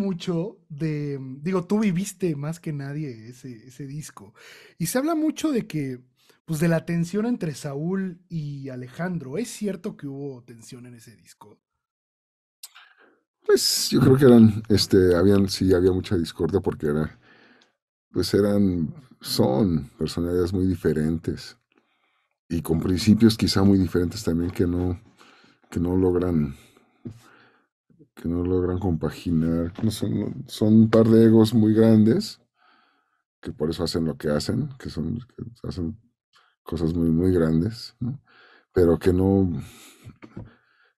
mucho de, digo, tú viviste más que nadie ese, ese disco, y se habla mucho de que, pues de la tensión entre Saúl y Alejandro. ¿Es cierto que hubo tensión en ese disco? Pues yo creo que eran, este, habían, sí, había mucha discordia porque era, pues eran, son personalidades muy diferentes y con principios quizá muy diferentes también que no, que no logran, que no logran compaginar. Son, son un par de egos muy grandes que por eso hacen lo que hacen, que son, hacen cosas muy, muy grandes, pero que no,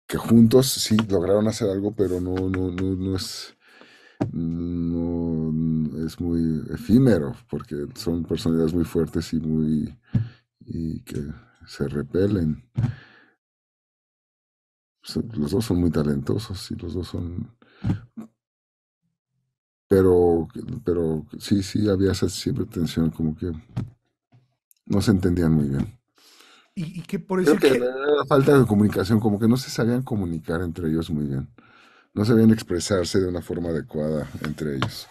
que juntos sí lograron hacer algo, pero no, no, no, no es, no es muy efímero, porque son personalidades muy fuertes y muy, y que se repelen. Los dos son muy talentosos y los dos son, pero, pero sí, sí, había esa siempre tensión, como que no se entendían muy bien. Y, que por eso... que, falta de comunicación, como que no se sabían comunicar entre ellos muy bien. No sabían expresarse de una forma adecuada entre ellos.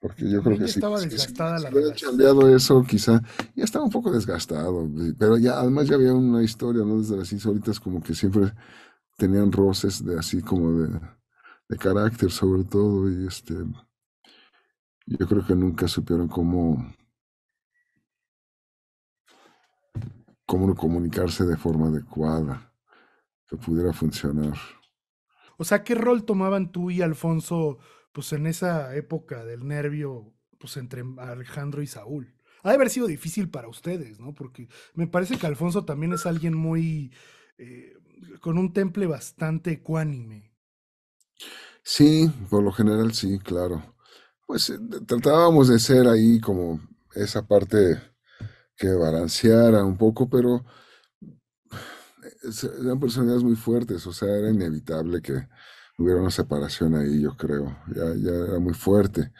Porque yo creo que sí. Estaba desgastada la cambiado eso, quizá. Ya estaba un poco desgastado. Pero ya, además ya había una historia, ¿no? Desde las insólitas, como que siempre tenían roces de así como de, de carácter, sobre todo. Y este. Yo creo que nunca supieron cómo cómo comunicarse de forma adecuada, que pudiera funcionar. O sea, ¿qué rol tomaban tú y Alfonso, pues en esa época del nervio, pues entre Alejandro y Saúl? Ha de haber sido difícil para ustedes, ¿no? Porque me parece que Alfonso también es alguien muy, eh, con un temple bastante ecuánime. Sí, por lo general sí, claro. Pues eh, tratábamos de ser ahí como esa parte que balanceara un poco, pero eran personalidades muy fuertes, o sea, era inevitable que hubiera una separación ahí, yo creo, ya, ya era muy fuerte.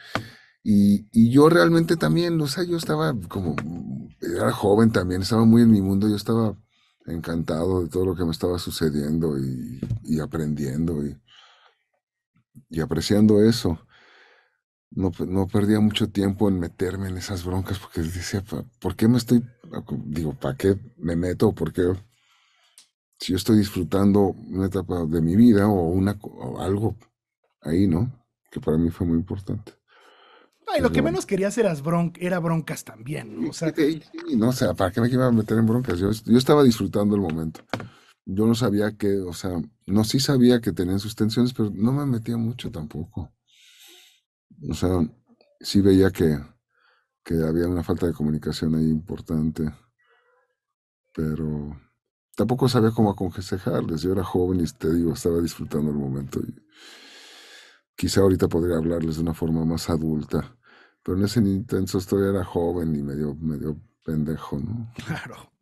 Y, y, yo realmente también, o sea, yo estaba como, era joven también, estaba muy en mi mundo, yo estaba encantado de todo lo que me estaba sucediendo y, aprendiendo y, y apreciando eso no, no perdía mucho tiempo en meterme en esas broncas porque decía, ¿por qué me estoy, digo, ¿para qué me meto? Porque si yo estoy disfrutando una etapa de mi vida o, una, algo ahí, ¿no? Que para mí fue muy importante. Ay, lo que menos querías era, era broncas también, ¿no? O sea, no, o sea, ¿para qué me iba a meter en broncas? Yo, yo estaba disfrutando el momento. Yo no sabía que, o sea, no sí sabía que tenían sus tensiones, pero no me metía mucho tampoco. O sea, sí veía que, que había una falta de comunicación ahí importante, pero tampoco sabía cómo aconsejarles. Yo era joven y te digo, estaba disfrutando el momento y quizá ahorita podría hablarles de una forma más adulta, pero en ese intenso todavía era joven y medio, medio pendejo, ¿no? Claro.